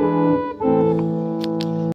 Música